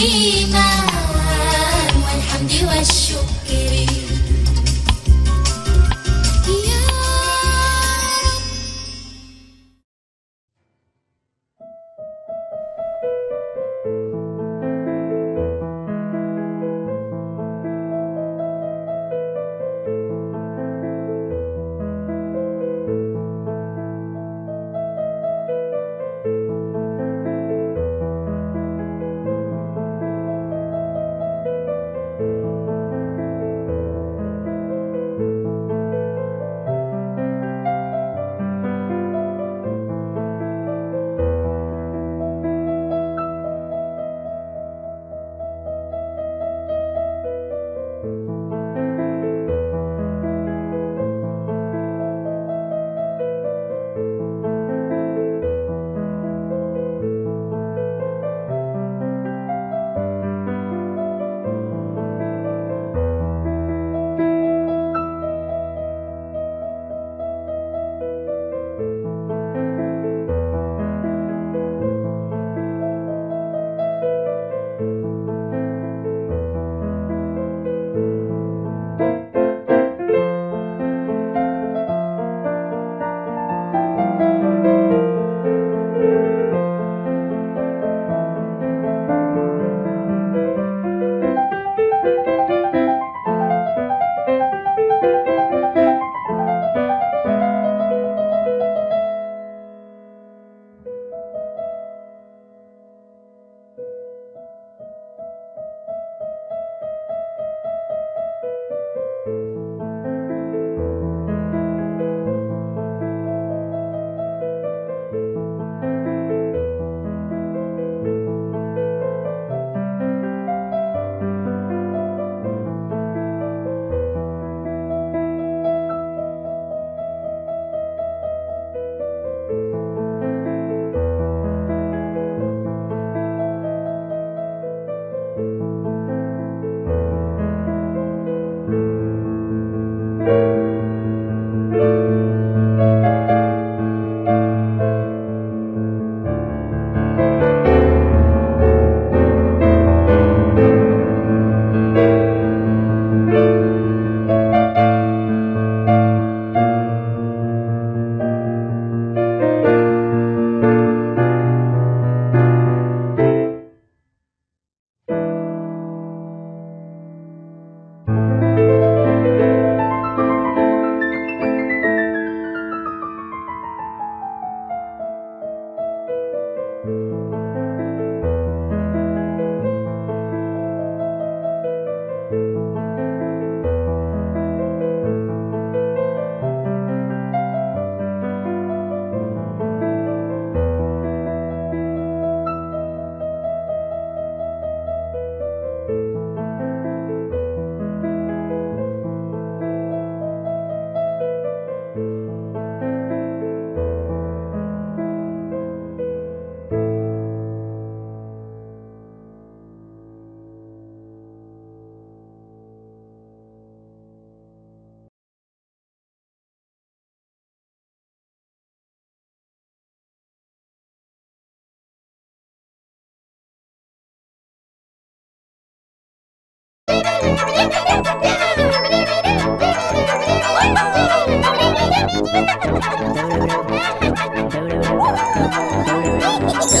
Medina thank you Thank you.